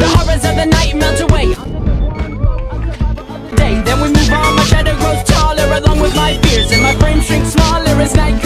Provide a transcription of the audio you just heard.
The horrors of the night melt away. Day, then we move on, my shadow grows taller Along with my fears, and my frame shrinks smaller. As night